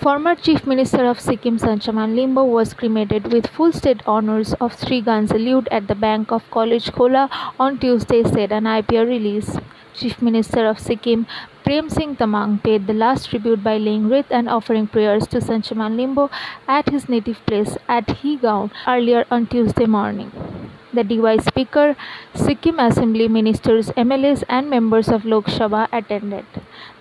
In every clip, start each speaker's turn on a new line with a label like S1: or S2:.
S1: Former Chief Minister of Sikkim Sanchaman Limboo was cremated with full state honours of three-gun salute at the bank of College Khola on Tuesday, said an IPR release. Chief Minister of Sikkim Prem Singh Tamang paid the last tribute by laying wreath and offering prayers to Sanchaman Limboo at his native place at Hee Gaon earlier on Tuesday morning. The DY Speaker, Sikkim Assembly ministers, MLAs and members of Lok Sabha attended.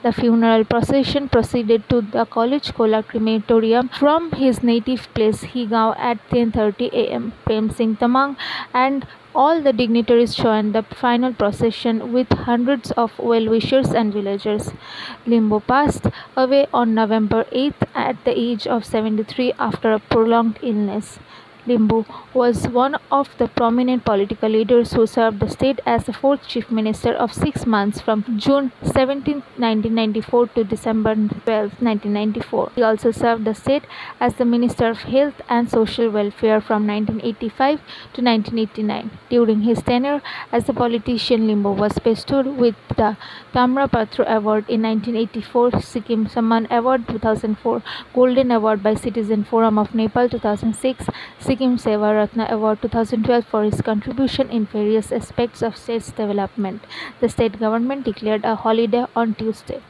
S1: The funeral procession proceeded to the College Khola crematorium from his native place Hee Gaon at 10:30 am. Prem Singh Tamang and all the dignitaries joined the final procession with hundreds of well-wishers and villagers. Limboo passed away on November 8 at the age of 73 after a prolonged illness. Limboo was one of the prominent political leaders who served the state as the fourth chief minister of six months from June 17, 1994 to December 12, 1994. He also served the state as the Minister of Health and Social Welfare from 1985 to 1989. During his tenure as a politician, Limboo was bestowed with the Tamra Patra Award in 1984, Sikkim Samman Award 2004, Golden Award by Citizen Forum of Nepal 2006, Sikkim Sewa Ratna Award 2012 for his contribution in various aspects of state's development. The state government declared a holiday on Tuesday.